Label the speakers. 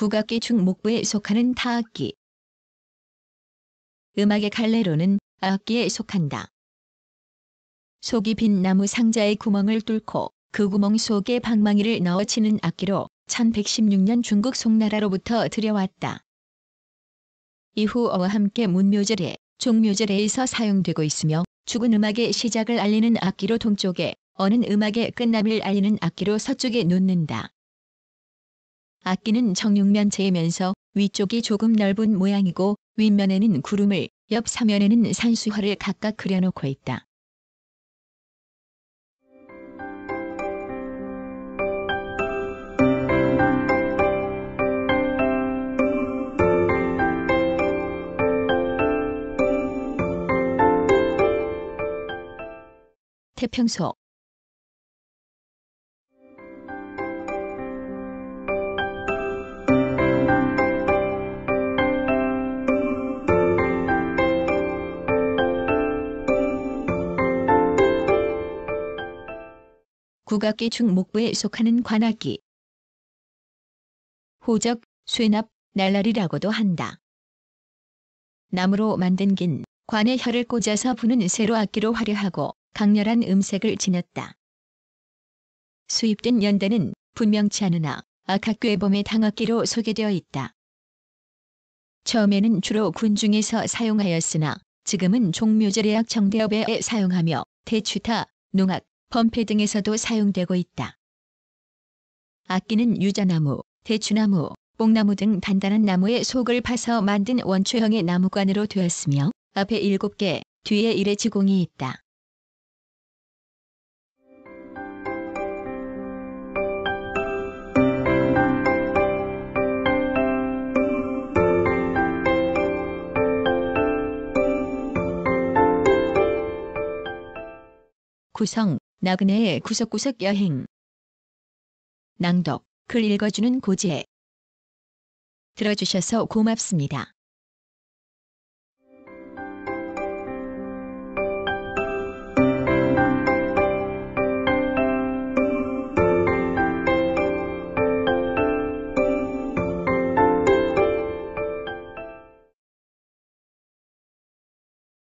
Speaker 1: 국악기 중 목부에 속하는 타악기. 음악의 갈래로는 악기에 속한다. 속이 빈 나무 상자의 구멍을 뚫고 그 구멍 속에 방망이를 넣어 치는 악기로 1116년 중국 송나라로부터 들여왔다. 이후 어와 함께 문묘절에 종묘절에에서 사용되고 있으며 죽은 음악의 시작을 알리는 악기로 동쪽에 어는 음악의 끝남을 알리는 악기로 서쪽에 놓는다. 악기는 정육면 체이면서 위쪽이 조금 넓은 모양이고 윗면에는 구름을 옆 사면에는 산수화를 각각 그려놓고 있다. 태평소 국악기 중 목부에 속하는 관악기 호적, 쇠납, 날라리라고도 한다. 나무로 만든 긴 관에 혀를 꽂아서 부는 세로 악기로 화려하고 강렬한 음색을 지녔다. 수입된 연대는 분명치 않으나 아카괴범의 당악기로 소개되어 있다. 처음에는 주로 군중에서 사용하였으나 지금은 종묘제례악 정대업에 사용하며 대추타, 농악, 범패 등에서도 사용되고 있다. 악기는 유자나무, 대추나무, 뽕나무 등 단단한 나무의 속을 파서 만든 원초형의 나무관으로 되었으며 앞에 7개, 뒤에 1의 지공이 있다. 구성, 나그네의 구석구석 여행. 낭독, 글 읽어주는 고지혜. 들어주셔서 고맙습니다.